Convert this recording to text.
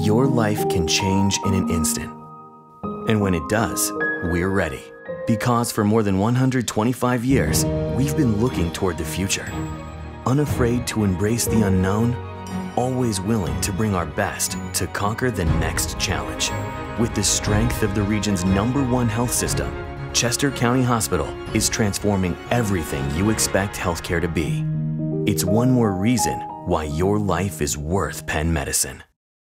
Your life can change in an instant. And when it does, we're ready. Because for more than 125 years, we've been looking toward the future. Unafraid to embrace the unknown, always willing to bring our best to conquer the next challenge. With the strength of the region's number one health system, Chester County Hospital is transforming everything you expect healthcare to be. It's one more reason why your life is worth Penn Medicine.